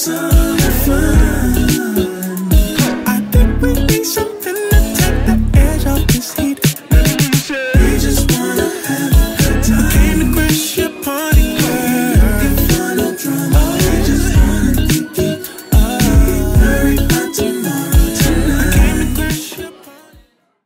some fun.